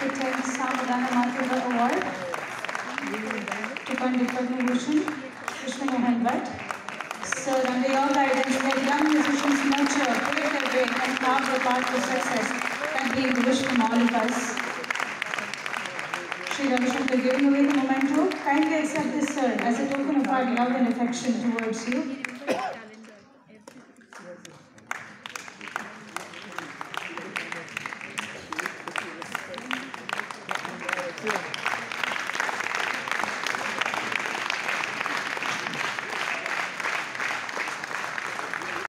to returns Samudana Mathura Award to Pandit Padma Bhushan, Vishwa Mohan Bhatt. So under your guidance, let young musicians nurture, pave their way and carve their path to success that being the wish from all of us. Sri Ravishankar giving away the memento, kindly accept this sir as a token of our love and affection towards you.